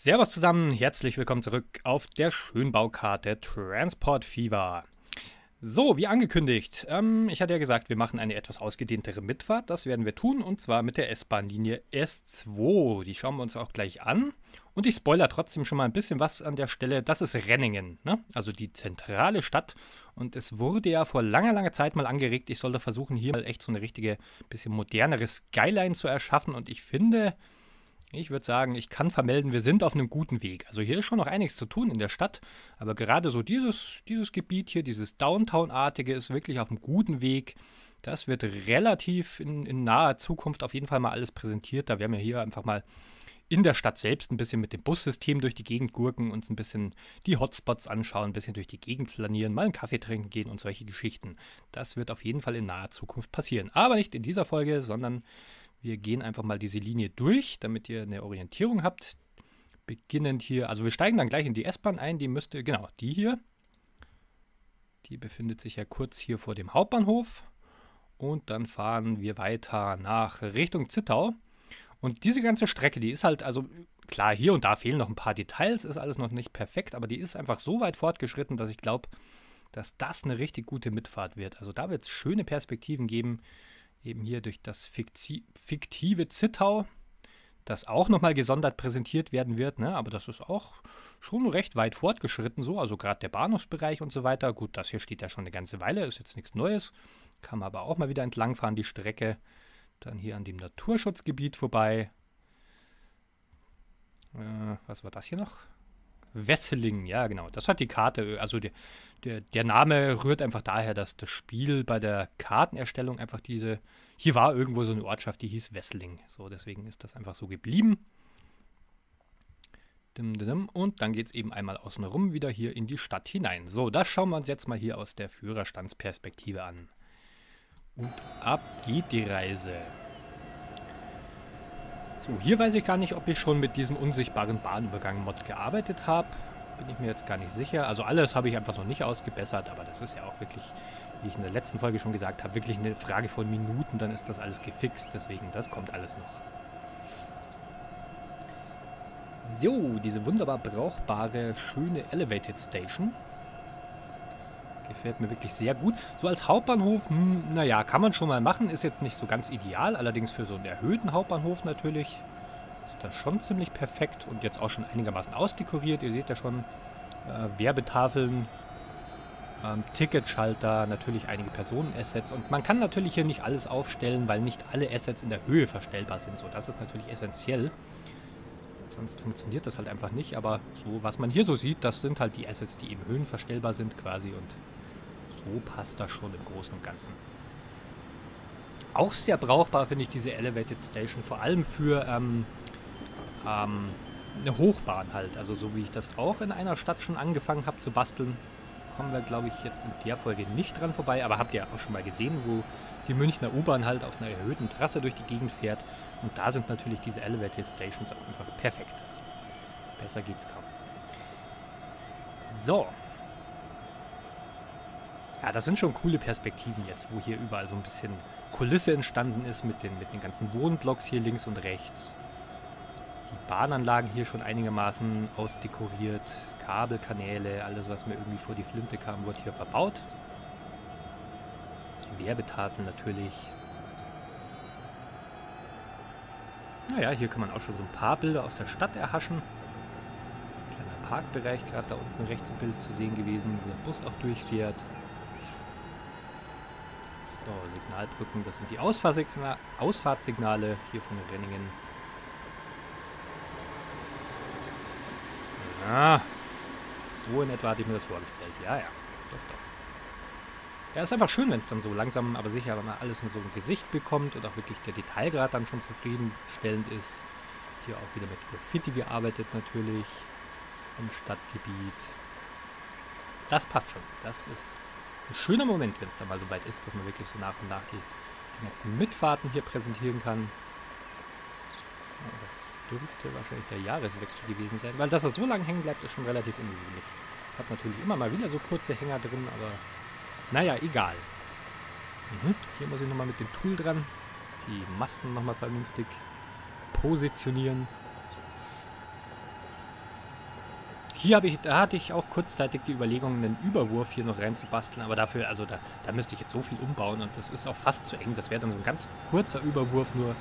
Servus zusammen, herzlich willkommen zurück auf der Schönbaukarte Transport Fever. So, wie angekündigt, ähm, ich hatte ja gesagt, wir machen eine etwas ausgedehntere Mitfahrt. Das werden wir tun und zwar mit der S-Bahn-Linie S2. Die schauen wir uns auch gleich an. Und ich spoiler trotzdem schon mal ein bisschen was an der Stelle. Das ist Renningen, ne? also die zentrale Stadt. Und es wurde ja vor langer, langer Zeit mal angeregt, ich sollte versuchen, hier mal echt so eine richtige, bisschen modernere Skyline zu erschaffen. Und ich finde, ich würde sagen, ich kann vermelden, wir sind auf einem guten Weg. Also hier ist schon noch einiges zu tun in der Stadt, aber gerade so dieses, dieses Gebiet hier, dieses Downtown-artige, ist wirklich auf einem guten Weg. Das wird relativ in, in naher Zukunft auf jeden Fall mal alles präsentiert. Da werden wir hier einfach mal in der Stadt selbst ein bisschen mit dem Bussystem durch die Gegend gurken, uns ein bisschen die Hotspots anschauen, ein bisschen durch die Gegend flanieren, mal einen Kaffee trinken gehen und solche Geschichten. Das wird auf jeden Fall in naher Zukunft passieren. Aber nicht in dieser Folge, sondern wir gehen einfach mal diese Linie durch, damit ihr eine Orientierung habt. Beginnend hier, also wir steigen dann gleich in die S-Bahn ein, die müsste, genau, die hier. Die befindet sich ja kurz hier vor dem Hauptbahnhof. Und dann fahren wir weiter nach Richtung Zittau. Und diese ganze Strecke, die ist halt, also klar, hier und da fehlen noch ein paar Details, ist alles noch nicht perfekt, aber die ist einfach so weit fortgeschritten, dass ich glaube, dass das eine richtig gute Mitfahrt wird. Also da wird es schöne Perspektiven geben eben hier durch das fiktive Zittau, das auch nochmal gesondert präsentiert werden wird, ne? aber das ist auch schon recht weit fortgeschritten so, also gerade der Bahnhofsbereich und so weiter. Gut, das hier steht ja schon eine ganze Weile, ist jetzt nichts Neues, kann man aber auch mal wieder entlangfahren, die Strecke. Dann hier an dem Naturschutzgebiet vorbei. Äh, was war das hier noch? Wesseling, ja genau. Das hat die Karte, also die, der, der Name rührt einfach daher, dass das Spiel bei der Kartenerstellung einfach diese, hier war irgendwo so eine Ortschaft, die hieß Wesseling. So, deswegen ist das einfach so geblieben. Und dann geht es eben einmal außen rum wieder hier in die Stadt hinein. So, das schauen wir uns jetzt mal hier aus der Führerstandsperspektive an. Und ab geht die Reise. So, hier weiß ich gar nicht, ob ich schon mit diesem unsichtbaren Bahnübergang-Mod gearbeitet habe. Bin ich mir jetzt gar nicht sicher. Also alles habe ich einfach noch nicht ausgebessert, aber das ist ja auch wirklich, wie ich in der letzten Folge schon gesagt habe, wirklich eine Frage von Minuten, dann ist das alles gefixt. Deswegen, das kommt alles noch. So, diese wunderbar brauchbare, schöne Elevated Station. Gefällt mir wirklich sehr gut. So als Hauptbahnhof, hm, naja, kann man schon mal machen. Ist jetzt nicht so ganz ideal. Allerdings für so einen erhöhten Hauptbahnhof natürlich ist das schon ziemlich perfekt. Und jetzt auch schon einigermaßen ausdekoriert. Ihr seht ja schon äh, Werbetafeln, ähm, Ticketschalter, natürlich einige Personenassets. Und man kann natürlich hier nicht alles aufstellen, weil nicht alle Assets in der Höhe verstellbar sind. So, das ist natürlich essentiell. Sonst funktioniert das halt einfach nicht. Aber so, was man hier so sieht, das sind halt die Assets, die eben höhenverstellbar sind quasi. Und so passt das schon im Großen und Ganzen. Auch sehr brauchbar finde ich diese Elevated Station, vor allem für ähm, ähm, eine Hochbahn halt. Also so wie ich das auch in einer Stadt schon angefangen habe zu basteln, kommen wir glaube ich jetzt in der Folge nicht dran vorbei. Aber habt ihr auch schon mal gesehen, wo die Münchner U-Bahn halt auf einer erhöhten Trasse durch die Gegend fährt. Und da sind natürlich diese Elevated Stations auch einfach perfekt. Also besser geht's kaum. So, ja, das sind schon coole Perspektiven jetzt, wo hier überall so ein bisschen Kulisse entstanden ist mit den, mit den ganzen Wohnblocks hier links und rechts. Die Bahnanlagen hier schon einigermaßen ausdekoriert. Kabelkanäle, alles was mir irgendwie vor die Flinte kam, wurde hier verbaut. Die Werbetafeln natürlich. Naja, hier kann man auch schon so ein paar Bilder aus der Stadt erhaschen. Kleiner Parkbereich gerade da unten rechts im Bild zu sehen gewesen, wo der Bus auch durchfährt. So, Signalbrücken, das sind die Ausfahrtsigna Ausfahrtssignale hier von Renningen. Ja, so in etwa hatte ich mir das vorgestellt. Ja, ja, doch, doch. Ja, ist einfach schön, wenn es dann so langsam, aber sicher wenn man alles in so ein Gesicht bekommt und auch wirklich der Detailgrad dann schon zufriedenstellend ist. Hier auch wieder mit Graffiti gearbeitet natürlich im Stadtgebiet. Das passt schon. Das ist ein schöner Moment, wenn es dann mal so weit ist, dass man wirklich so nach und nach die, die ganzen Mitfahrten hier präsentieren kann. Das dürfte wahrscheinlich der Jahreswechsel gewesen sein, weil dass er so lange hängen bleibt, ist schon relativ ungewöhnlich. Hat natürlich immer mal wieder so kurze Hänger drin, aber naja, egal. Mhm. Hier muss ich nochmal mit dem Tool dran. Die Masten nochmal vernünftig positionieren. Hier ich, da hatte ich auch kurzzeitig die Überlegung, einen Überwurf hier noch reinzubasteln, aber dafür, also da, da müsste ich jetzt so viel umbauen und das ist auch fast zu eng. Das wäre dann so ein ganz kurzer Überwurf nur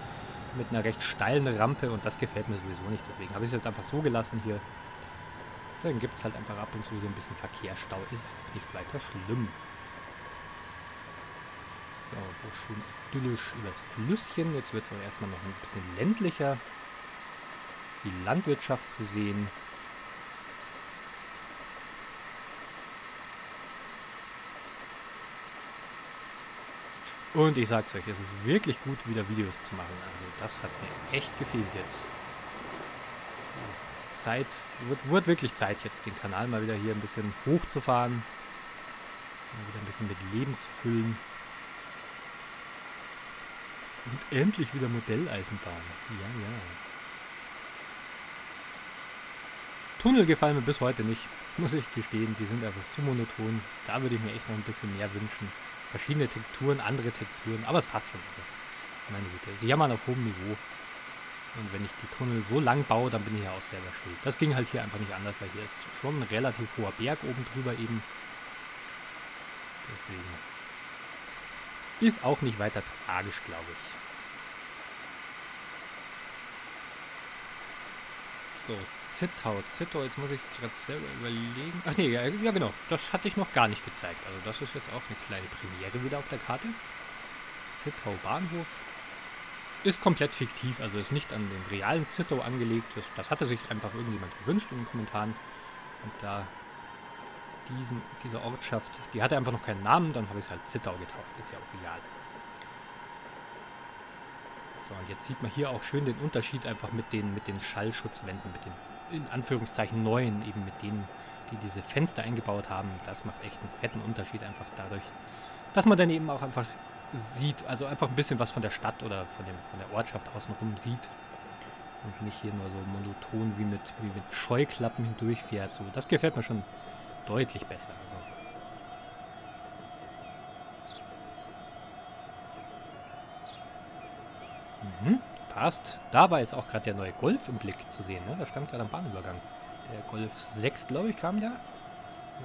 mit einer recht steilen Rampe und das gefällt mir sowieso nicht. Deswegen habe ich es jetzt einfach so gelassen hier. Dann gibt es halt einfach ab und zu so ein bisschen Verkehrsstau. Ist auch nicht weiter schlimm. So, schön idyllisch übers Flüsschen. Jetzt wird es auch erstmal noch ein bisschen ländlicher. Die Landwirtschaft zu sehen. Und ich sag's euch, es ist wirklich gut, wieder Videos zu machen. Also das hat mir echt gefehlt jetzt. Zeit, wird, wird wirklich Zeit jetzt, den Kanal mal wieder hier ein bisschen hochzufahren. Mal wieder ein bisschen mit Leben zu füllen. Und endlich wieder Modelleisenbahn. Ja, ja. Tunnel gefallen mir bis heute nicht, muss ich gestehen. Die sind einfach zu monoton. Da würde ich mir echt noch ein bisschen mehr wünschen verschiedene Texturen, andere Texturen, aber es passt schon. Also, meine Güte, sie jammern auf hohem Niveau. Und wenn ich die Tunnel so lang baue, dann bin ich ja auch selber schuld. Das ging halt hier einfach nicht anders, weil hier ist schon ein relativ hoher Berg oben drüber eben. Deswegen ist auch nicht weiter tragisch, glaube ich. So, Zittau. Zittau, jetzt muss ich gerade selber überlegen. Ach nee, ja, ja, genau. Das hatte ich noch gar nicht gezeigt. Also das ist jetzt auch eine kleine Premiere wieder auf der Karte. Zittau Bahnhof. Ist komplett fiktiv, also ist nicht an den realen Zittau angelegt. Das, das hatte sich einfach irgendjemand gewünscht in den Kommentaren. Und da diesen, diese Ortschaft, die hatte einfach noch keinen Namen, dann habe ich es halt Zittau getauft. Ist ja auch egal. So, und jetzt sieht man hier auch schön den Unterschied einfach mit den, mit den Schallschutzwänden, mit den in Anführungszeichen neuen, eben mit denen, die diese Fenster eingebaut haben. Das macht echt einen fetten Unterschied einfach dadurch, dass man dann eben auch einfach sieht, also einfach ein bisschen was von der Stadt oder von, dem, von der Ortschaft außenrum sieht. Und nicht hier nur so monoton wie mit, wie mit Scheuklappen hindurchfährt. So, das gefällt mir schon deutlich besser. Also Mhm, passt. Da war jetzt auch gerade der neue Golf im Blick zu sehen. Ne? Da stand gerade am Bahnübergang. Der Golf 6, glaube ich, kam der.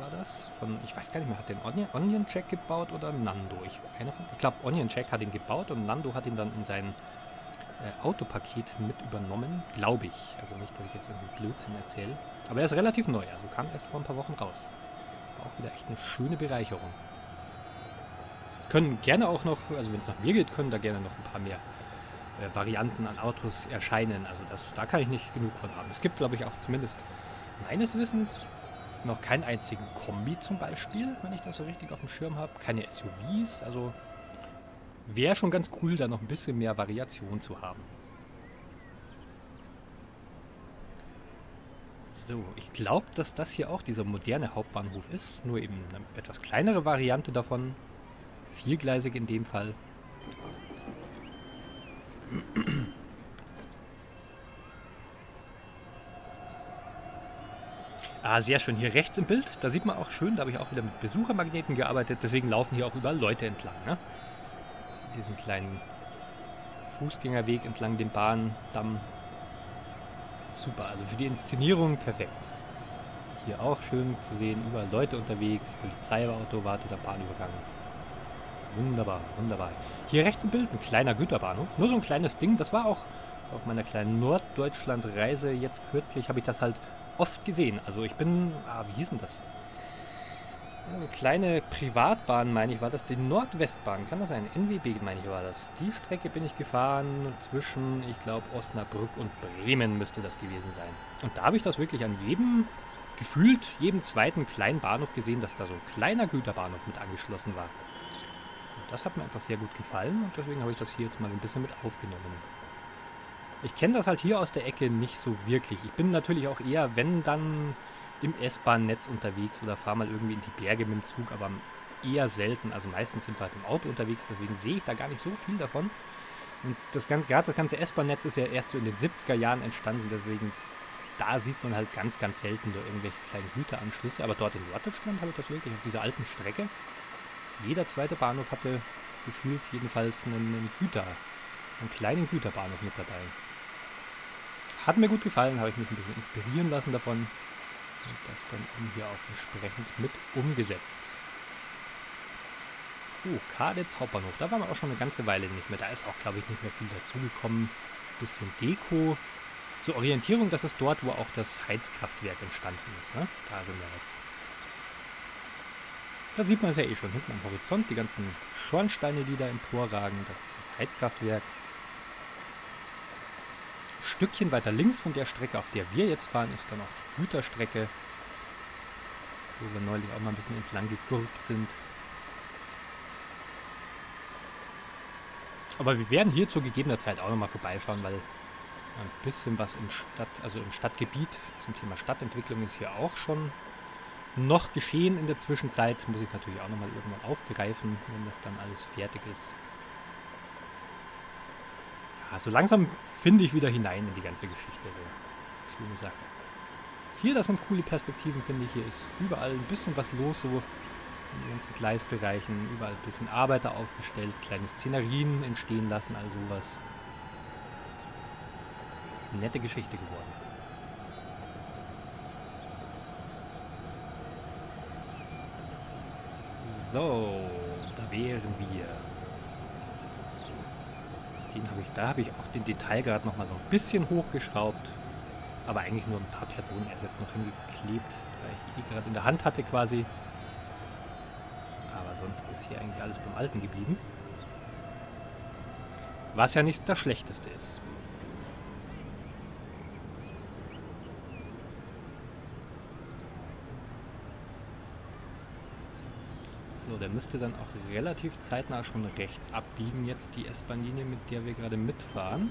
War das? Von, ich weiß gar nicht mehr, hat den Onion, Onion Jack gebaut oder Nando? Ich, ich glaube, Onion Jack hat ihn gebaut und Nando hat ihn dann in sein äh, Autopaket mit übernommen. Glaube ich. Also nicht, dass ich jetzt irgendwie Blödsinn erzähle. Aber er ist relativ neu, also kam erst vor ein paar Wochen raus. War auch wieder echt eine schöne Bereicherung. Können gerne auch noch, also wenn es nach mir geht, können da gerne noch ein paar mehr äh, Varianten an Autos erscheinen. Also das, da kann ich nicht genug von haben. Es gibt, glaube ich, auch zumindest meines Wissens noch keinen einzigen Kombi zum Beispiel, wenn ich das so richtig auf dem Schirm habe. Keine SUVs, also wäre schon ganz cool, da noch ein bisschen mehr Variation zu haben. So, ich glaube, dass das hier auch dieser moderne Hauptbahnhof ist, nur eben eine etwas kleinere Variante davon. Viergleisig in dem Fall. Ah, sehr schön. Hier rechts im Bild, da sieht man auch schön, da habe ich auch wieder mit Besuchermagneten gearbeitet, deswegen laufen hier auch überall Leute entlang. Ne? Diesen kleinen Fußgängerweg entlang dem Bahndamm. Super, also für die Inszenierung perfekt. Hier auch schön zu sehen, überall Leute unterwegs, Polizeiauto wartet am Bahnübergang. Wunderbar, wunderbar. Hier rechts im Bild ein kleiner Güterbahnhof. Nur so ein kleines Ding. Das war auch auf meiner kleinen Norddeutschland-Reise jetzt kürzlich, habe ich das halt oft gesehen. Also ich bin, ah, wie hieß denn das? Also kleine Privatbahn, meine ich, war das die Nordwestbahn, kann das sein? NWB, meine ich, war das. Die Strecke bin ich gefahren zwischen, ich glaube, Osnabrück und Bremen müsste das gewesen sein. Und da habe ich das wirklich an jedem, gefühlt jedem zweiten kleinen Bahnhof gesehen, dass da so ein kleiner Güterbahnhof mit angeschlossen war. Das hat mir einfach sehr gut gefallen und deswegen habe ich das hier jetzt mal ein bisschen mit aufgenommen. Ich kenne das halt hier aus der Ecke nicht so wirklich. Ich bin natürlich auch eher, wenn dann im S-Bahn-Netz unterwegs oder fahre mal irgendwie in die Berge mit dem Zug, aber eher selten. Also meistens sind wir halt im Auto unterwegs, deswegen sehe ich da gar nicht so viel davon. Und das, gerade das ganze S-Bahn-Netz ist ja erst so in den 70er Jahren entstanden, deswegen da sieht man halt ganz, ganz selten nur irgendwelche kleinen Güteranschlüsse. Aber dort in Norddeutschland habe ich das wirklich auf dieser alten Strecke jeder zweite Bahnhof hatte gefühlt jedenfalls einen, einen Güter, einen kleinen Güterbahnhof mit dabei. Hat mir gut gefallen, habe ich mich ein bisschen inspirieren lassen davon. Und das dann hier auch entsprechend mit umgesetzt. So, Kadetz Hauptbahnhof. Da waren wir auch schon eine ganze Weile nicht mehr. Da ist auch, glaube ich, nicht mehr viel dazugekommen. Bisschen Deko. Zur Orientierung, das ist dort, wo auch das Heizkraftwerk entstanden ist. Ne? Da sind wir jetzt. Da sieht man es ja eh schon hinten am Horizont, die ganzen Schornsteine, die da emporragen. Das ist das Heizkraftwerk. Stückchen weiter links von der Strecke, auf der wir jetzt fahren, ist dann auch die Güterstrecke, wo wir neulich auch mal ein bisschen entlang gegurkt sind. Aber wir werden hier zu gegebener Zeit auch nochmal vorbeischauen, weil ein bisschen was im Stadt, also im Stadtgebiet zum Thema Stadtentwicklung ist hier auch schon noch geschehen in der Zwischenzeit. Muss ich natürlich auch nochmal irgendwann aufgreifen, wenn das dann alles fertig ist. Ja, so langsam finde ich wieder hinein in die ganze Geschichte. So schöne Sache. Hier, das sind coole Perspektiven, finde ich. Hier ist überall ein bisschen was los, so in den ganzen Gleisbereichen. Überall ein bisschen Arbeiter aufgestellt, kleine Szenerien entstehen lassen, all sowas. Nette Geschichte geworden. So, da wären wir. Den habe ich, da habe ich auch den Detailgrad noch mal so ein bisschen hochgeschraubt. Aber eigentlich nur ein paar Personen erst jetzt noch hingeklebt, weil ich die eh gerade in der Hand hatte quasi. Aber sonst ist hier eigentlich alles beim Alten geblieben. Was ja nicht das Schlechteste ist. Der müsste dann auch relativ zeitnah schon rechts abbiegen, jetzt die S-Bahn-Linie, mit der wir gerade mitfahren.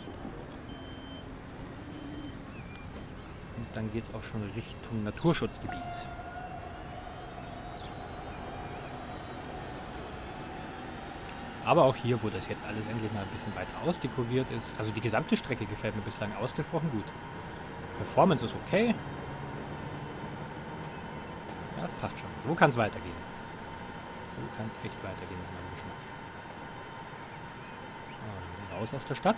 Und dann geht es auch schon Richtung Naturschutzgebiet. Aber auch hier, wo das jetzt alles endlich mal ein bisschen weiter ausdekoriert ist. Also die gesamte Strecke gefällt mir bislang ausgesprochen gut. Performance ist okay. Ja, das passt schon. So kann es weitergehen. So kann es echt weitergehen nach meinem Geschmack. So, raus aus der Stadt.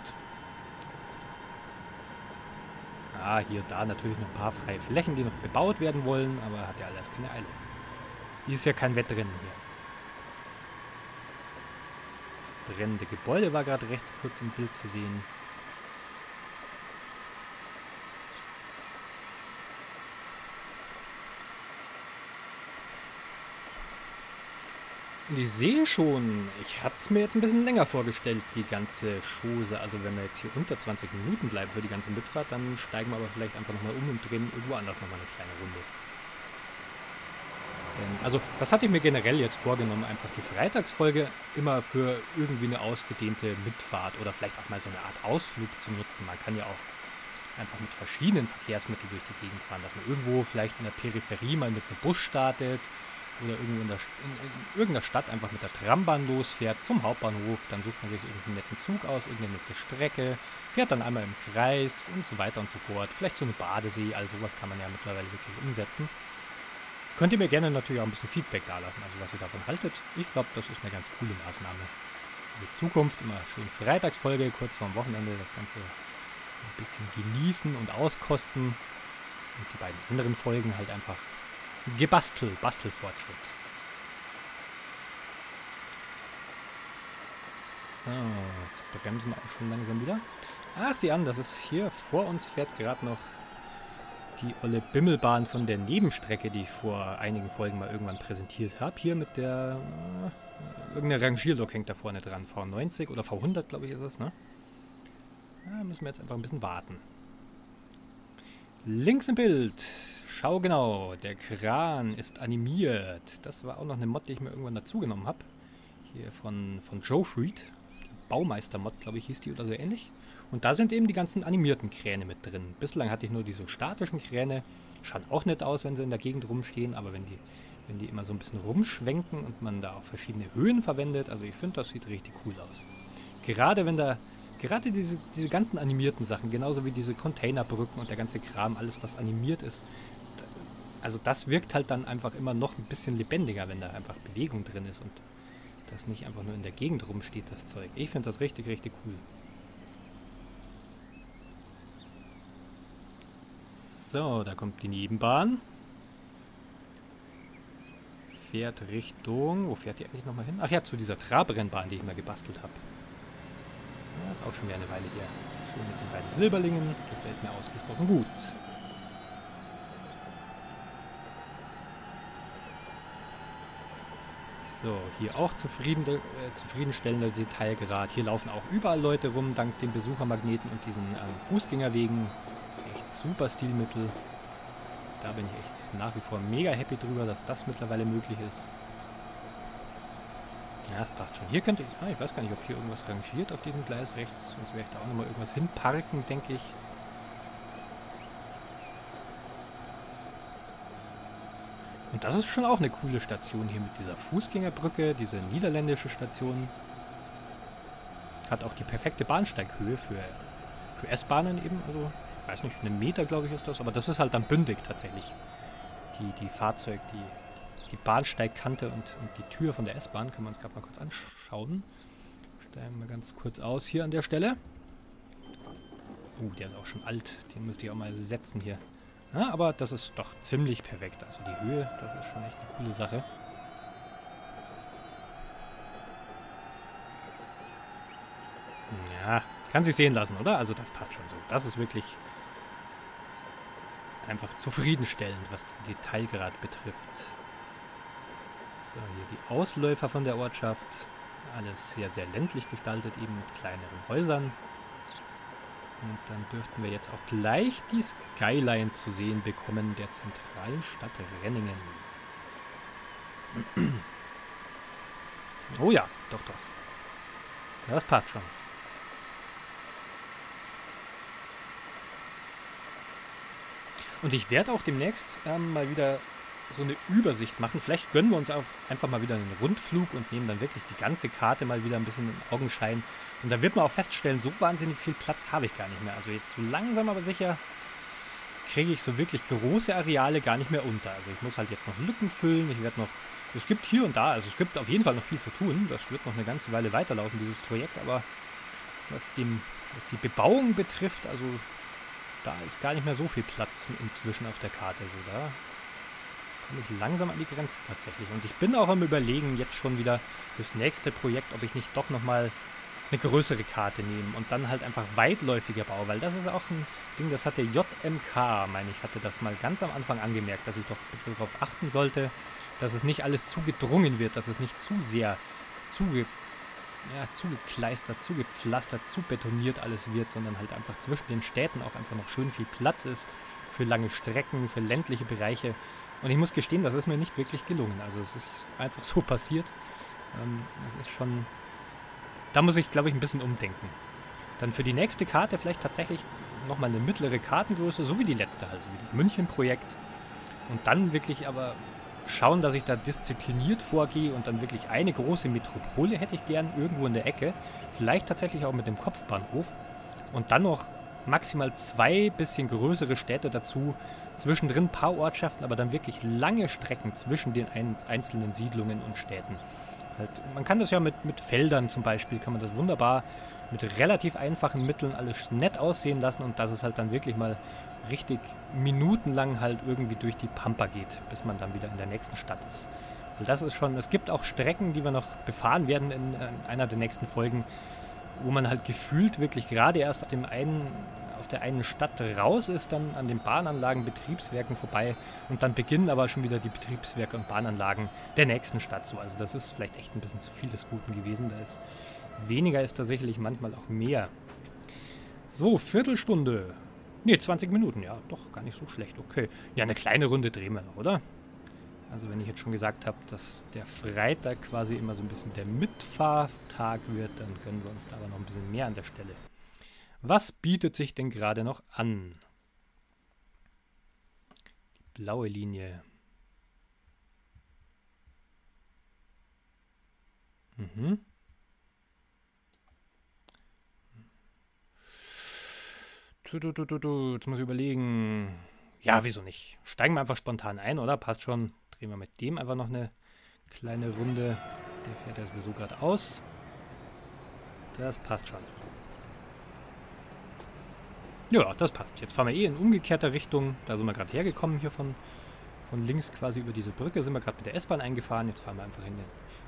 Ah, hier und da natürlich noch ein paar freie Flächen, die noch bebaut werden wollen, aber hat ja alles keine Eile. Hier ist ja kein Wettrennen hier. Das brennende Gebäude war gerade rechts kurz im Bild zu sehen. Ich sehe schon, ich hatte es mir jetzt ein bisschen länger vorgestellt, die ganze Chose. Also wenn wir jetzt hier unter 20 Minuten bleiben für die ganze Mitfahrt, dann steigen wir aber vielleicht einfach nochmal um und drehen irgendwo anders nochmal eine kleine Runde. Denn, also das hatte ich mir generell jetzt vorgenommen, einfach die Freitagsfolge immer für irgendwie eine ausgedehnte Mitfahrt oder vielleicht auch mal so eine Art Ausflug zu nutzen. Man kann ja auch einfach mit verschiedenen Verkehrsmitteln durch die Gegend fahren, dass man irgendwo vielleicht in der Peripherie mal mit einem Bus startet, oder irgendwo in, der, in, in, irgendeiner Stadt einfach mit der Trambahn losfährt zum Hauptbahnhof, dann sucht man sich irgendeinen netten Zug aus, irgendeine nette Strecke, fährt dann einmal im Kreis und so weiter und so fort. Vielleicht so eine Badesee, all sowas kann man ja mittlerweile wirklich umsetzen. Könnt ihr mir gerne natürlich auch ein bisschen Feedback dalassen, also was ihr davon haltet. Ich glaube, das ist eine ganz coole Maßnahme. Für die Zukunft immer schön Freitagsfolge, kurz vorm Wochenende, das Ganze ein bisschen genießen und auskosten. Und die beiden anderen Folgen halt einfach Gebastel, Bastelfortschritt. So, jetzt bremsen wir auch schon langsam wieder. Ach, sieh an, das ist hier vor uns fährt gerade noch die olle Bimmelbahn von der Nebenstrecke, die ich vor einigen Folgen mal irgendwann präsentiert habe. Hier mit der... Äh, irgendeine Rangierlok hängt da vorne dran. V90 oder V100, glaube ich, ist es, ne? Da müssen wir jetzt einfach ein bisschen warten. Links im Bild Schau genau, der Kran ist animiert. Das war auch noch eine Mod, die ich mir irgendwann dazugenommen habe. Hier von, von Joe Fried. Baumeister-Mod, glaube ich, hieß die oder so ähnlich. Und da sind eben die ganzen animierten Kräne mit drin. Bislang hatte ich nur diese statischen Kräne. Schaut auch nett aus, wenn sie in der Gegend rumstehen, aber wenn die, wenn die immer so ein bisschen rumschwenken und man da auch verschiedene Höhen verwendet, also ich finde, das sieht richtig cool aus. Gerade wenn da, gerade diese, diese ganzen animierten Sachen, genauso wie diese Containerbrücken und der ganze Kram, alles was animiert ist, also das wirkt halt dann einfach immer noch ein bisschen lebendiger, wenn da einfach Bewegung drin ist und das nicht einfach nur in der Gegend rumsteht, das Zeug. Ich finde das richtig, richtig cool. So, da kommt die Nebenbahn. fährt Richtung... Wo fährt die eigentlich nochmal hin? Ach ja, zu dieser Trabrennbahn, die ich mal gebastelt habe. Ja, ist auch schon wieder eine Weile her. Schön mit den beiden Silberlingen. Gefällt mir ausgesprochen gut. So, hier auch zufrieden, äh, zufriedenstellender Detailgrad. Hier laufen auch überall Leute rum, dank den Besuchermagneten und diesen ähm, Fußgängerwegen. Echt super Stilmittel. Da bin ich echt nach wie vor mega happy drüber, dass das mittlerweile möglich ist. Ja, das passt schon. Hier könnte ich, ah, ich weiß gar nicht, ob hier irgendwas rangiert auf diesem Gleis rechts. Sonst werde ich da auch nochmal irgendwas hinparken, denke ich. Und das ist schon auch eine coole Station hier mit dieser Fußgängerbrücke, diese niederländische Station. Hat auch die perfekte Bahnsteighöhe für, für S-Bahnen eben. Also, weiß nicht, einen Meter glaube ich ist das, aber das ist halt dann bündig tatsächlich. Die, die Fahrzeug, die, die Bahnsteigkante und, und die Tür von der S-Bahn können wir uns gerade mal kurz anschauen. Steigen wir ganz kurz aus hier an der Stelle. Uh, der ist auch schon alt. Den müsste ich auch mal setzen hier. Ja, aber das ist doch ziemlich perfekt. Also die Höhe, das ist schon echt eine coole Sache. Ja, kann sich sehen lassen, oder? Also das passt schon so. Das ist wirklich einfach zufriedenstellend, was den Detailgrad betrifft. So, hier die Ausläufer von der Ortschaft. Alles sehr, sehr ländlich gestaltet, eben mit kleineren Häusern. Und dann dürften wir jetzt auch gleich die Skyline zu sehen bekommen der zentralen Stadt Renningen. Oh ja, doch, doch. Das passt schon. Und ich werde auch demnächst ähm, mal wieder so eine Übersicht machen. Vielleicht gönnen wir uns auch einfach mal wieder einen Rundflug und nehmen dann wirklich die ganze Karte mal wieder ein bisschen in Augenschein. Und da wird man auch feststellen, so wahnsinnig viel Platz habe ich gar nicht mehr. Also jetzt so langsam aber sicher kriege ich so wirklich große Areale gar nicht mehr unter. Also ich muss halt jetzt noch Lücken füllen. Ich werde noch... Es gibt hier und da, also es gibt auf jeden Fall noch viel zu tun. Das wird noch eine ganze Weile weiterlaufen, dieses Projekt. Aber was, dem, was die Bebauung betrifft, also da ist gar nicht mehr so viel Platz inzwischen auf der Karte. So, da komme ich langsam an die Grenze tatsächlich. Und ich bin auch am überlegen, jetzt schon wieder fürs nächste Projekt, ob ich nicht doch nochmal eine größere Karte nehme und dann halt einfach weitläufiger baue, weil das ist auch ein Ding, das hatte JMK, meine ich, hatte das mal ganz am Anfang angemerkt, dass ich doch bitte darauf achten sollte, dass es nicht alles zu gedrungen wird, dass es nicht zu sehr zuge, ja, zugekleistert, zugepflastert, zu betoniert alles wird, sondern halt einfach zwischen den Städten auch einfach noch schön viel Platz ist für lange Strecken, für ländliche Bereiche und ich muss gestehen, das ist mir nicht wirklich gelungen. Also es ist einfach so passiert. Ähm, es ist schon... Da muss ich, glaube ich, ein bisschen umdenken. Dann für die nächste Karte vielleicht tatsächlich nochmal eine mittlere Kartengröße, so wie die letzte halt, so wie das München-Projekt. Und dann wirklich aber schauen, dass ich da diszipliniert vorgehe und dann wirklich eine große Metropole hätte ich gern irgendwo in der Ecke. Vielleicht tatsächlich auch mit dem Kopfbahnhof. Und dann noch maximal zwei bisschen größere Städte dazu. Zwischendrin ein paar Ortschaften, aber dann wirklich lange Strecken zwischen den einzelnen Siedlungen und Städten. Halt, man kann das ja mit, mit Feldern zum Beispiel, kann man das wunderbar mit relativ einfachen Mitteln alles nett aussehen lassen und dass es halt dann wirklich mal richtig minutenlang halt irgendwie durch die Pampa geht, bis man dann wieder in der nächsten Stadt ist. Weil das ist schon, es gibt auch Strecken, die wir noch befahren werden in, in einer der nächsten Folgen, wo man halt gefühlt wirklich gerade erst aus dem einen aus der einen Stadt raus ist, dann an den Bahnanlagen, Betriebswerken vorbei und dann beginnen aber schon wieder die Betriebswerke und Bahnanlagen der nächsten Stadt so. Also das ist vielleicht echt ein bisschen zu viel des Guten gewesen. Da ist weniger ist da sicherlich manchmal auch mehr. So, Viertelstunde. Ne, 20 Minuten, ja, doch gar nicht so schlecht. Okay. Ja, eine kleine Runde drehen wir noch, oder? Also wenn ich jetzt schon gesagt habe, dass der Freitag quasi immer so ein bisschen der Mitfahrtag wird, dann gönnen wir uns da aber noch ein bisschen mehr an der Stelle. Was bietet sich denn gerade noch an? Die blaue Linie. Mhm. Jetzt muss ich überlegen. Ja, wieso nicht? Steigen wir einfach spontan ein, oder? Passt schon drehen wir mit dem einfach noch eine kleine Runde. Der fährt ja sowieso gerade aus. Das passt schon. Ja, das passt. Jetzt fahren wir eh in umgekehrter Richtung. Da sind wir gerade hergekommen hier von, Von links quasi über diese Brücke sind wir gerade mit der S-Bahn eingefahren. Jetzt fahren wir einfach in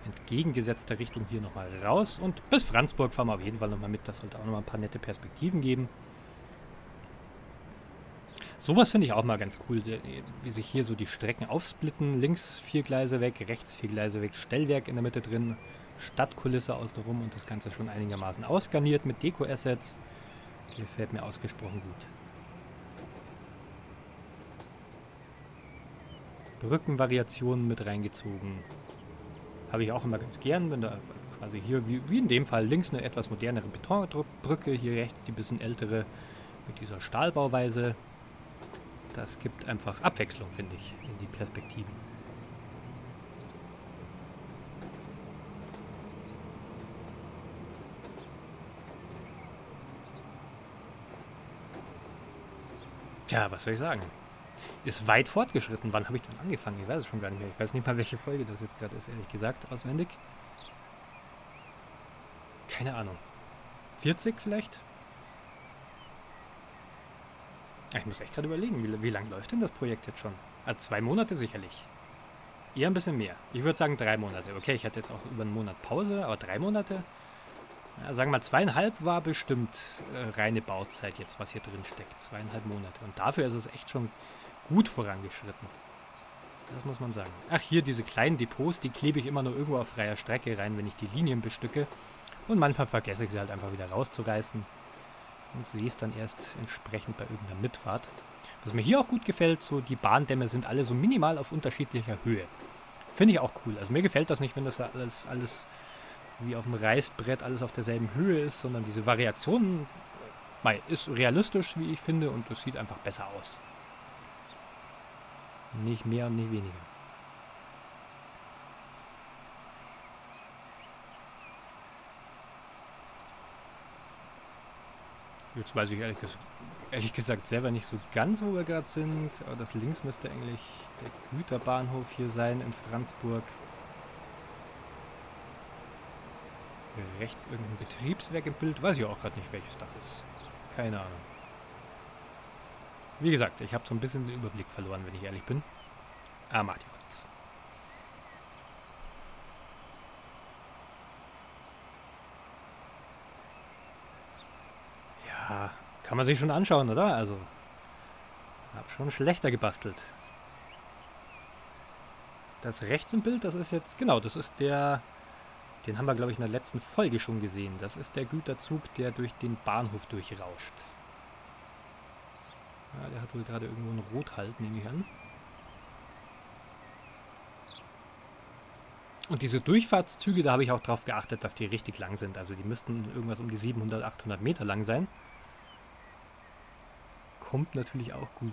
entgegengesetzter Richtung hier nochmal raus. Und bis Franzburg fahren wir auf jeden Fall nochmal mit. Das sollte auch nochmal ein paar nette Perspektiven geben. Sowas finde ich auch mal ganz cool, wie sich hier so die Strecken aufsplitten. Links vier Gleise weg, rechts vier Gleise weg, Stellwerk in der Mitte drin, Stadtkulisse außenrum und das Ganze schon einigermaßen ausgarniert mit Deko-Assets. Gefällt mir ausgesprochen gut. Brückenvariationen mit reingezogen. Habe ich auch immer ganz gern, wenn da quasi hier, wie, wie in dem Fall, links eine etwas modernere Betonbrücke, hier rechts die bisschen ältere mit dieser Stahlbauweise. Das gibt einfach Abwechslung, finde ich, in die Perspektiven. Tja, was soll ich sagen? Ist weit fortgeschritten. Wann habe ich denn angefangen? Ich weiß es schon gar nicht mehr. Ich weiß nicht mal, welche Folge das jetzt gerade ist, ehrlich gesagt, auswendig. Keine Ahnung. 40 vielleicht? Ich muss echt gerade überlegen, wie, wie lange läuft denn das Projekt jetzt schon? Also zwei Monate sicherlich. Eher ein bisschen mehr. Ich würde sagen drei Monate. Okay, ich hatte jetzt auch über einen Monat Pause, aber drei Monate? Ja, sagen wir mal, zweieinhalb war bestimmt äh, reine Bauzeit jetzt, was hier drin steckt. Zweieinhalb Monate. Und dafür ist es echt schon gut vorangeschritten. Das muss man sagen. Ach, hier diese kleinen Depots, die klebe ich immer nur irgendwo auf freier Strecke rein, wenn ich die Linien bestücke. Und manchmal vergesse ich sie halt einfach wieder rauszureißen und sehe es dann erst entsprechend bei irgendeiner Mitfahrt. Was mir hier auch gut gefällt, so die Bahndämme sind alle so minimal auf unterschiedlicher Höhe. Finde ich auch cool. Also mir gefällt das nicht, wenn das alles, alles wie auf dem Reißbrett alles auf derselben Höhe ist, sondern diese Variation mei, ist realistisch, wie ich finde, und es sieht einfach besser aus. Nicht mehr und nicht weniger. Jetzt weiß ich ehrlich, ehrlich, gesagt selber nicht so ganz, wo wir gerade sind. Aber das links müsste eigentlich der Güterbahnhof hier sein in Franzburg. Rechts irgendein Betriebswerk im Bild. Weiß ich auch gerade nicht, welches das ist. Keine Ahnung. Wie gesagt, ich habe so ein bisschen den Überblick verloren, wenn ich ehrlich bin. Ah, macht ja auch nichts. Ja, kann man sich schon anschauen, oder? Also, hab schon schlechter gebastelt. Das rechts im Bild, das ist jetzt, genau, das ist der, den haben wir, glaube ich, in der letzten Folge schon gesehen. Das ist der Güterzug, der durch den Bahnhof durchrauscht. Ja, der hat wohl gerade irgendwo einen Rothalt, nehme ich an. Und diese Durchfahrtszüge, da habe ich auch darauf geachtet, dass die richtig lang sind. Also die müssten irgendwas um die 700, 800 Meter lang sein. Kommt natürlich auch gut.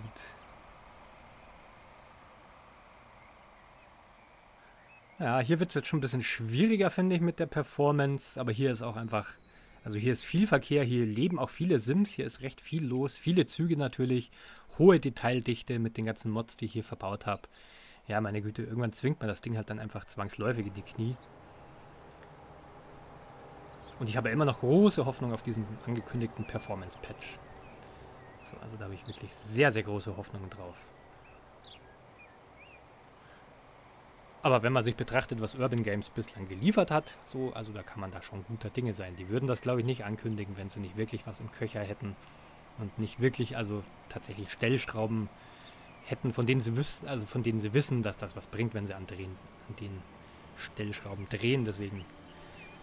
Ja, hier wird es jetzt schon ein bisschen schwieriger, finde ich, mit der Performance. Aber hier ist auch einfach, also hier ist viel Verkehr, hier leben auch viele Sims, hier ist recht viel los. Viele Züge natürlich, hohe Detaildichte mit den ganzen Mods, die ich hier verbaut habe. Ja, meine Güte, irgendwann zwingt man das Ding halt dann einfach zwangsläufig in die Knie. Und ich habe immer noch große Hoffnung auf diesen angekündigten Performance-Patch. So, also da habe ich wirklich sehr, sehr große Hoffnungen drauf. Aber wenn man sich betrachtet, was Urban Games bislang geliefert hat, so, also da kann man da schon guter Dinge sein. Die würden das, glaube ich, nicht ankündigen, wenn sie nicht wirklich was im Köcher hätten und nicht wirklich, also tatsächlich Stellschrauben hätten, von denen sie wüssten, also von denen sie wissen, dass das was bringt, wenn sie an, drehen, an den Stellschrauben drehen. Deswegen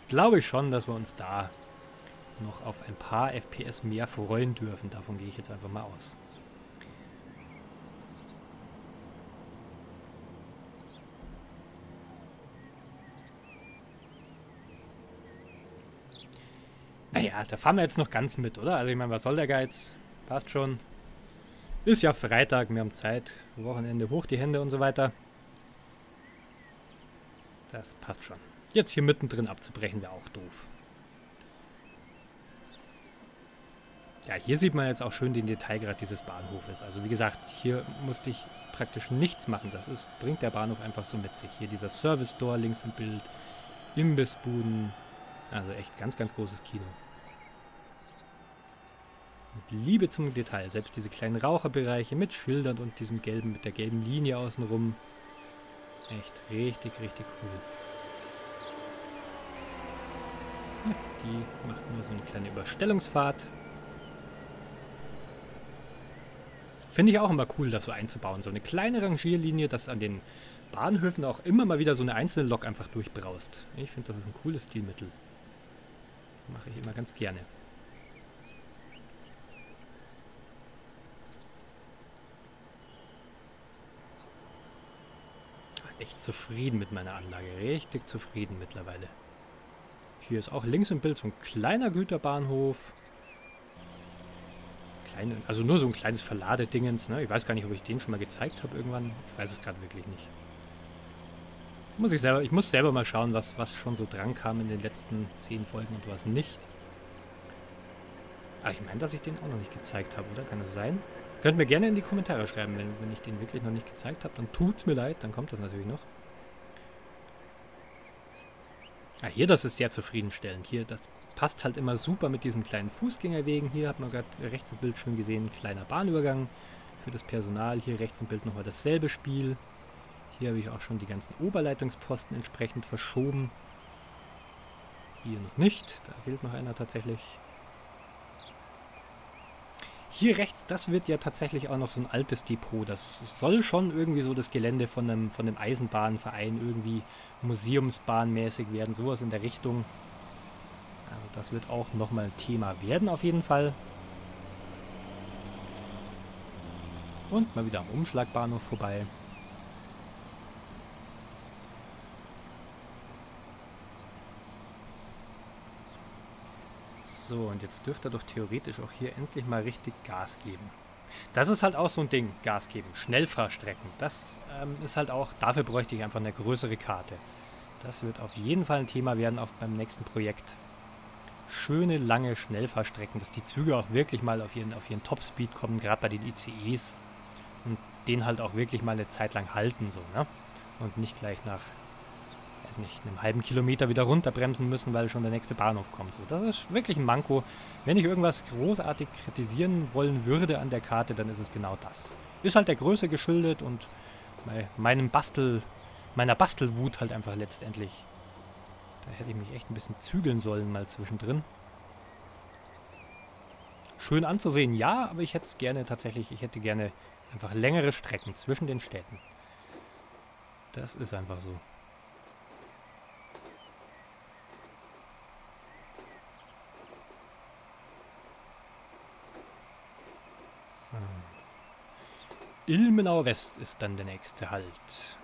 glaube ich schon, dass wir uns da noch auf ein paar FPS mehr freuen dürfen. Davon gehe ich jetzt einfach mal aus. Naja, da fahren wir jetzt noch ganz mit, oder? Also ich meine, was soll der Geiz? Passt schon. Ist ja Freitag, wir haben Zeit. Wochenende hoch die Hände und so weiter. Das passt schon. Jetzt hier mittendrin abzubrechen wäre auch doof. Ja, hier sieht man jetzt auch schön den Detailgrad dieses Bahnhofes. Also wie gesagt, hier musste ich praktisch nichts machen. Das ist, bringt der Bahnhof einfach so mit sich. Hier dieser Service Store links im Bild, Imbissbuden. Also echt ganz, ganz großes Kino. Mit Liebe zum Detail. Selbst diese kleinen Raucherbereiche mit Schildern und diesem gelben, mit der gelben Linie außenrum. Echt richtig, richtig cool. Ja, die macht nur so eine kleine Überstellungsfahrt. Finde ich auch immer cool, das so einzubauen. So eine kleine Rangierlinie, dass an den Bahnhöfen auch immer mal wieder so eine einzelne Lok einfach durchbraust. Ich finde, das ist ein cooles Stilmittel. Mache ich immer ganz gerne. Echt zufrieden mit meiner Anlage. Richtig zufrieden mittlerweile. Hier ist auch links im Bild so ein kleiner Güterbahnhof. Kleine, also nur so ein kleines Verladedingens. Ne? Ich weiß gar nicht, ob ich den schon mal gezeigt habe irgendwann. Ich weiß es gerade wirklich nicht. Muss ich selber, ich muss selber mal schauen, was, was schon so dran kam in den letzten zehn Folgen und was nicht. Aber ich meine, dass ich den auch noch nicht gezeigt habe, oder? Kann das sein? Könnt mir gerne in die Kommentare schreiben, wenn, wenn ich den wirklich noch nicht gezeigt habe. Dann tut's mir leid, dann kommt das natürlich noch. Ah, hier, das ist sehr zufriedenstellend. Hier, das passt halt immer super mit diesen kleinen Fußgängerwegen. Hier hat man gerade rechts im Bild schon gesehen, kleiner Bahnübergang für das Personal. Hier rechts im Bild nochmal dasselbe Spiel. Hier habe ich auch schon die ganzen Oberleitungsposten entsprechend verschoben. Hier noch nicht, da fehlt noch einer tatsächlich. Hier rechts, das wird ja tatsächlich auch noch so ein altes Depot. Das soll schon irgendwie so das Gelände von einem, von einem Eisenbahnverein irgendwie museumsbahnmäßig werden, sowas in der Richtung. Also das wird auch nochmal ein Thema werden auf jeden Fall. Und mal wieder am Umschlagbahnhof vorbei. So, und jetzt dürfte er doch theoretisch auch hier endlich mal richtig Gas geben. Das ist halt auch so ein Ding, Gas geben. Schnellfahrstrecken. Das ähm, ist halt auch, dafür bräuchte ich einfach eine größere Karte. Das wird auf jeden Fall ein Thema werden auch beim nächsten Projekt. Schöne, lange Schnellfahrstrecken, dass die Züge auch wirklich mal auf ihren, auf ihren Topspeed kommen, gerade bei den ICEs. Und den halt auch wirklich mal eine Zeit lang halten, so, ne? Und nicht gleich nach weiß nicht, einem halben Kilometer wieder runterbremsen müssen, weil schon der nächste Bahnhof kommt. So, das ist wirklich ein Manko. Wenn ich irgendwas großartig kritisieren wollen würde an der Karte, dann ist es genau das. Ist halt der Größe geschuldet und meinem Bastel, meiner Bastelwut halt einfach letztendlich. Da hätte ich mich echt ein bisschen zügeln sollen mal zwischendrin. Schön anzusehen, ja, aber ich hätte es gerne tatsächlich, ich hätte gerne einfach längere Strecken zwischen den Städten. Das ist einfach so. So. Ilmenau West ist dann der nächste Halt.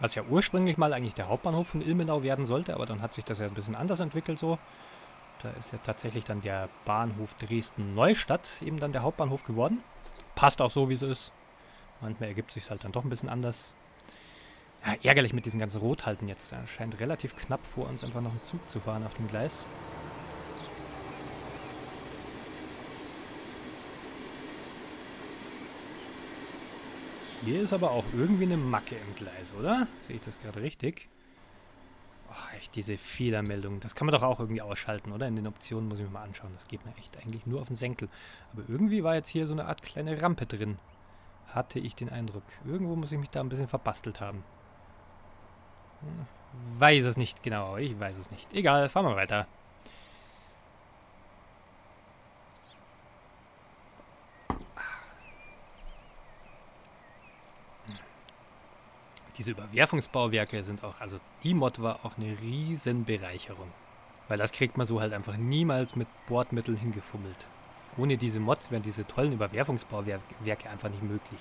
Was ja ursprünglich mal eigentlich der Hauptbahnhof von Ilmenau werden sollte, aber dann hat sich das ja ein bisschen anders entwickelt so. Da ist ja tatsächlich dann der Bahnhof Dresden-Neustadt eben dann der Hauptbahnhof geworden. Passt auch so, wie es ist. Manchmal ergibt sich halt dann doch ein bisschen anders. Ja, ärgerlich mit diesen ganzen Rothalten jetzt. Er scheint relativ knapp vor uns einfach noch ein Zug zu fahren auf dem Gleis. Hier ist aber auch irgendwie eine Macke im Gleis, oder? Sehe ich das gerade richtig? Ach, echt, diese Fehlermeldung. Das kann man doch auch irgendwie ausschalten, oder? In den Optionen muss ich mir mal anschauen. Das geht mir echt eigentlich nur auf den Senkel. Aber irgendwie war jetzt hier so eine Art kleine Rampe drin. Hatte ich den Eindruck. Irgendwo muss ich mich da ein bisschen verbastelt haben. Hm, weiß es nicht genau. Ich weiß es nicht. Egal, fahren wir weiter. Diese Überwerfungsbauwerke sind auch, also die Mod war auch eine riesen Bereicherung. Weil das kriegt man so halt einfach niemals mit Bordmitteln hingefummelt. Ohne diese Mods wären diese tollen Überwerfungsbauwerke einfach nicht möglich.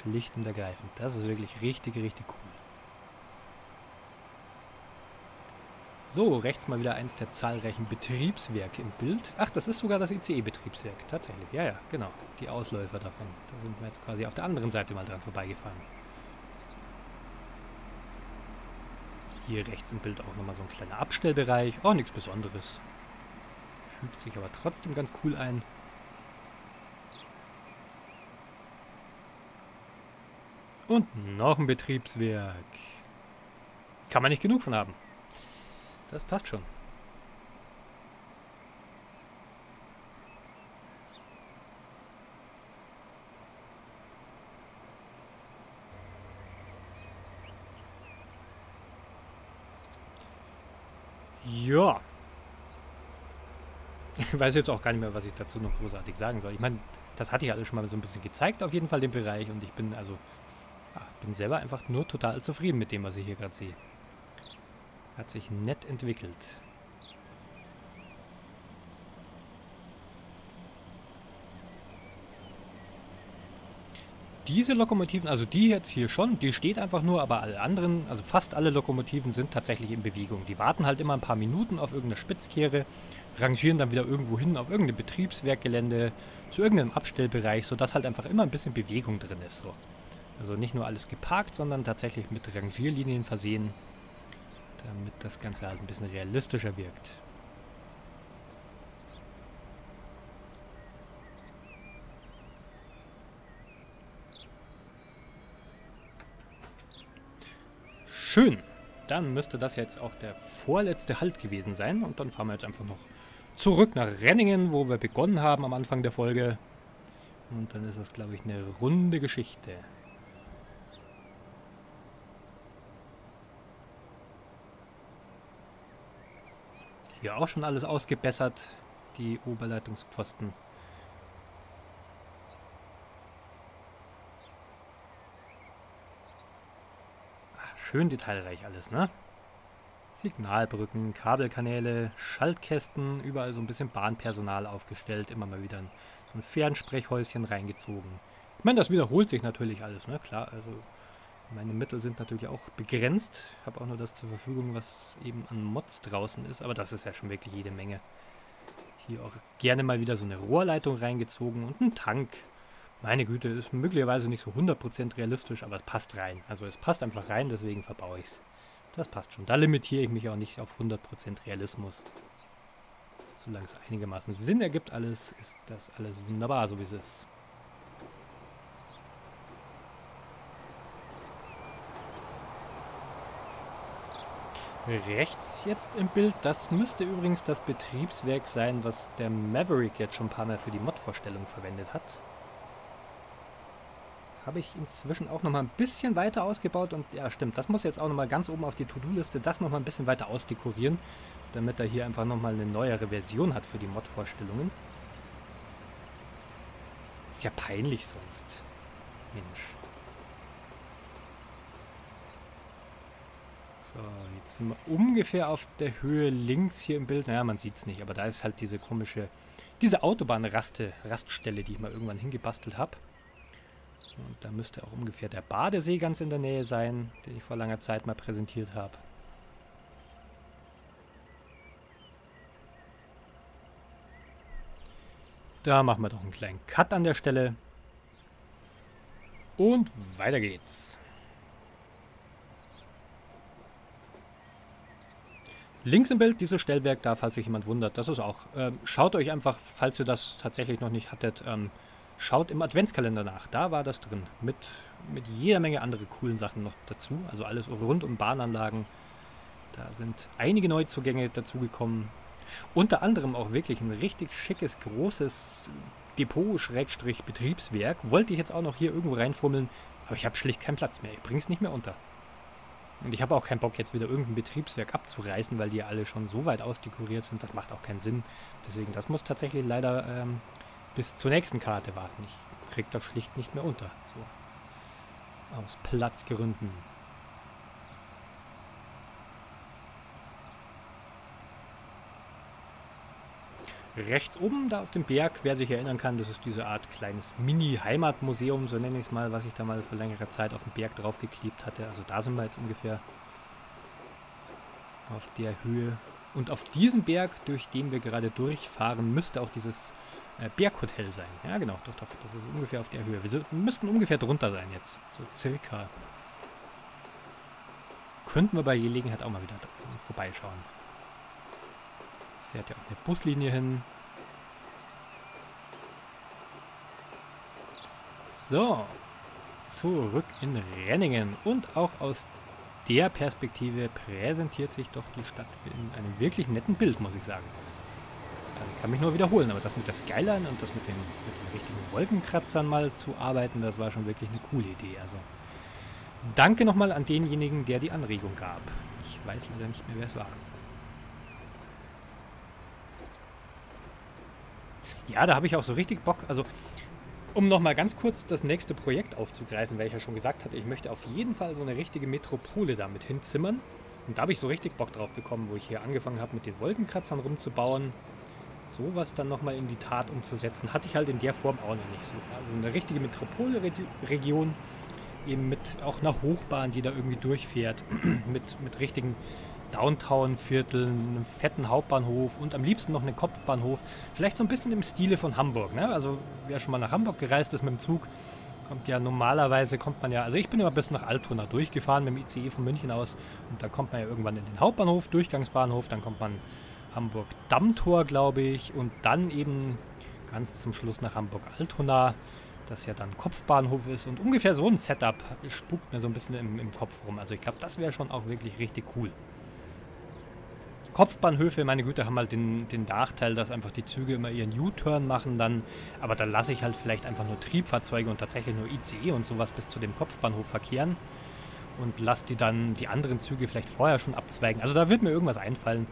Schlicht und ergreifend. Das ist wirklich richtig, richtig cool. So, rechts mal wieder eins der zahlreichen Betriebswerke im Bild. Ach, das ist sogar das ICE-Betriebswerk. Tatsächlich. Ja, ja, genau. Die Ausläufer davon. Da sind wir jetzt quasi auf der anderen Seite mal dran vorbeigefahren. Hier rechts im Bild auch nochmal so ein kleiner Abstellbereich. Auch nichts Besonderes. Fügt sich aber trotzdem ganz cool ein. Und noch ein Betriebswerk. Kann man nicht genug von haben. Das passt schon. Ja. Ich weiß jetzt auch gar nicht mehr, was ich dazu noch großartig sagen soll. Ich meine, das hatte ich alles schon mal so ein bisschen gezeigt, auf jeden Fall den Bereich. Und ich bin also, bin selber einfach nur total zufrieden mit dem, was ich hier gerade sehe. Hat sich nett entwickelt. Diese Lokomotiven, also die jetzt hier schon, die steht einfach nur, aber alle anderen, also fast alle Lokomotiven sind tatsächlich in Bewegung. Die warten halt immer ein paar Minuten auf irgendeine Spitzkehre, rangieren dann wieder irgendwo hin auf irgendein Betriebswerkgelände, zu irgendeinem Abstellbereich, sodass halt einfach immer ein bisschen Bewegung drin ist. So. Also nicht nur alles geparkt, sondern tatsächlich mit Rangierlinien versehen, damit das Ganze halt ein bisschen realistischer wirkt. Schön. Dann müsste das jetzt auch der vorletzte Halt gewesen sein. Und dann fahren wir jetzt einfach noch zurück nach Renningen, wo wir begonnen haben am Anfang der Folge. Und dann ist das, glaube ich, eine runde Geschichte. Hier auch schon alles ausgebessert, die Oberleitungspfosten. Schön detailreich alles, ne? Signalbrücken, Kabelkanäle, Schaltkästen, überall so ein bisschen Bahnpersonal aufgestellt, immer mal wieder so ein Fernsprechhäuschen reingezogen. Ich meine, das wiederholt sich natürlich alles, ne? Klar, also meine Mittel sind natürlich auch begrenzt. Ich habe auch nur das zur Verfügung, was eben an Mods draußen ist, aber das ist ja schon wirklich jede Menge. Hier auch gerne mal wieder so eine Rohrleitung reingezogen und ein Tank meine Güte, ist möglicherweise nicht so 100% realistisch, aber es passt rein. Also es passt einfach rein, deswegen verbaue ich es. Das passt schon. Da limitiere ich mich auch nicht auf 100% Realismus. Solange es einigermaßen Sinn ergibt alles, ist das alles wunderbar, so wie es ist. Rechts jetzt im Bild, das müsste übrigens das Betriebswerk sein, was der Maverick jetzt schon ein paar Mal für die Mod-Vorstellung verwendet hat habe ich inzwischen auch noch mal ein bisschen weiter ausgebaut und ja stimmt, das muss jetzt auch noch mal ganz oben auf die To-Do-Liste, das noch mal ein bisschen weiter ausdekorieren, damit er hier einfach noch mal eine neuere Version hat für die Mod-Vorstellungen. Ist ja peinlich sonst. Mensch. So, jetzt sind wir ungefähr auf der Höhe links hier im Bild. Naja, man sieht es nicht, aber da ist halt diese komische, diese Autobahnraststelle, die ich mal irgendwann hingebastelt habe. Und da müsste auch ungefähr der Badesee ganz in der Nähe sein, den ich vor langer Zeit mal präsentiert habe. Da machen wir doch einen kleinen Cut an der Stelle. Und weiter geht's. Links im Bild dieses Stellwerk da, falls sich jemand wundert. Das ist auch. Ähm, schaut euch einfach, falls ihr das tatsächlich noch nicht hattet, ähm, Schaut im Adventskalender nach, da war das drin. Mit, mit jeder Menge andere coolen Sachen noch dazu. Also alles rund um Bahnanlagen. Da sind einige Neuzugänge dazugekommen. Unter anderem auch wirklich ein richtig schickes, großes Depot-Betriebswerk. Wollte ich jetzt auch noch hier irgendwo reinfummeln, aber ich habe schlicht keinen Platz mehr. Ich bringe es nicht mehr unter. Und ich habe auch keinen Bock, jetzt wieder irgendein Betriebswerk abzureißen, weil die alle schon so weit ausdekoriert sind. Das macht auch keinen Sinn. Deswegen, das muss tatsächlich leider ähm, bis zur nächsten Karte warten. Ich krieg das schlicht nicht mehr unter. So. Aus Platzgründen. Rechts oben, da auf dem Berg, wer sich erinnern kann, das ist diese Art kleines Mini-Heimatmuseum, so nenne ich es mal, was ich da mal vor längerer Zeit auf dem Berg draufgeklebt hatte. Also da sind wir jetzt ungefähr auf der Höhe. Und auf diesem Berg, durch den wir gerade durchfahren, müsste auch dieses äh, Berghotel sein. Ja, genau, doch, doch. Das ist ungefähr auf der Höhe. Wir, so, müssten ungefähr drunter sein jetzt. So circa. Könnten wir bei Gelegenheit auch mal wieder vorbeischauen. Fährt ja auch eine Buslinie hin. So. Zurück in Renningen. Und auch aus der Perspektive präsentiert sich doch die Stadt in einem wirklich netten Bild, muss ich sagen. Also ich kann mich nur wiederholen, aber das mit der Skyline und das mit den, mit den richtigen Wolkenkratzern mal zu arbeiten, das war schon wirklich eine coole Idee. Also danke nochmal an denjenigen, der die Anregung gab. Ich weiß leider nicht mehr, wer es war. Ja, da habe ich auch so richtig Bock. Also um nochmal ganz kurz das nächste Projekt aufzugreifen, weil ich ja schon gesagt hatte, ich möchte auf jeden Fall so eine richtige Metropole damit hinzimmern. Und da habe ich so richtig Bock drauf bekommen, wo ich hier angefangen habe, mit den Wolkenkratzern rumzubauen. Sowas dann nochmal in die Tat umzusetzen, hatte ich halt in der Form auch noch nicht so. Also eine richtige Metropolregion, eben mit auch einer Hochbahn, die da irgendwie durchfährt, mit, mit richtigen Downtown-Vierteln, einem fetten Hauptbahnhof und am liebsten noch einen Kopfbahnhof. Vielleicht so ein bisschen im Stile von Hamburg. Ne? Also wer schon mal nach Hamburg gereist ist mit dem Zug, kommt ja normalerweise, kommt man ja, also ich bin immer bis nach Altona durchgefahren mit dem ICE von München aus und da kommt man ja irgendwann in den Hauptbahnhof, Durchgangsbahnhof, dann kommt man Hamburg Dammtor, glaube ich, und dann eben ganz zum Schluss nach Hamburg Altona, das ja dann Kopfbahnhof ist und ungefähr so ein Setup spukt mir so ein bisschen im, im Kopf rum. Also ich glaube, das wäre schon auch wirklich richtig cool. Kopfbahnhöfe, meine Güte, haben halt den, den Nachteil, dass einfach die Züge immer ihren U-Turn machen dann. Aber dann lasse ich halt vielleicht einfach nur Triebfahrzeuge und tatsächlich nur ICE und sowas bis zu dem Kopfbahnhof verkehren. Und lasse die dann die anderen Züge vielleicht vorher schon abzweigen. Also da wird mir irgendwas einfallen.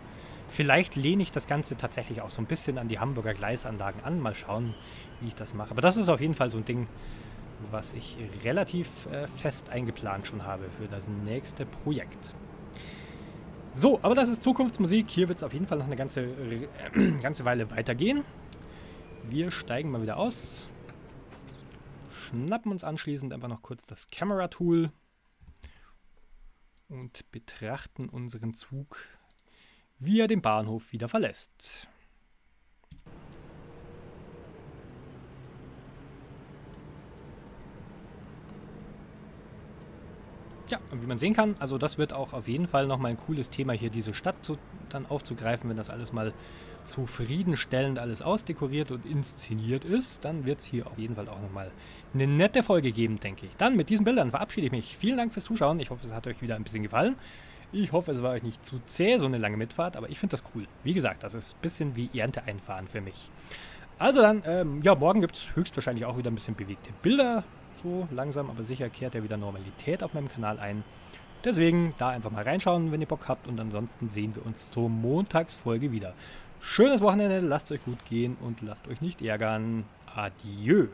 Vielleicht lehne ich das Ganze tatsächlich auch so ein bisschen an die Hamburger Gleisanlagen an. Mal schauen, wie ich das mache. Aber das ist auf jeden Fall so ein Ding, was ich relativ äh, fest eingeplant schon habe für das nächste Projekt. So, aber das ist Zukunftsmusik. Hier wird es auf jeden Fall noch eine ganze, äh, ganze Weile weitergehen. Wir steigen mal wieder aus. Schnappen uns anschließend einfach noch kurz das Camera-Tool und betrachten unseren Zug, wie er den Bahnhof wieder verlässt. Ja, und wie man sehen kann, also das wird auch auf jeden Fall nochmal ein cooles Thema hier, diese Stadt zu, dann aufzugreifen, wenn das alles mal zufriedenstellend alles ausdekoriert und inszeniert ist, dann wird es hier auf jeden Fall auch nochmal eine nette Folge geben, denke ich. Dann mit diesen Bildern verabschiede ich mich. Vielen Dank fürs Zuschauen. Ich hoffe, es hat euch wieder ein bisschen gefallen. Ich hoffe, es war euch nicht zu zäh, so eine lange Mitfahrt, aber ich finde das cool. Wie gesagt, das ist ein bisschen wie Ernte einfahren für mich. Also dann, ähm, ja, morgen gibt es höchstwahrscheinlich auch wieder ein bisschen bewegte Bilder so langsam, aber sicher kehrt ja wieder Normalität auf meinem Kanal ein. Deswegen da einfach mal reinschauen, wenn ihr Bock habt. Und ansonsten sehen wir uns zur Montagsfolge wieder. Schönes Wochenende, lasst es euch gut gehen und lasst euch nicht ärgern. Adieu.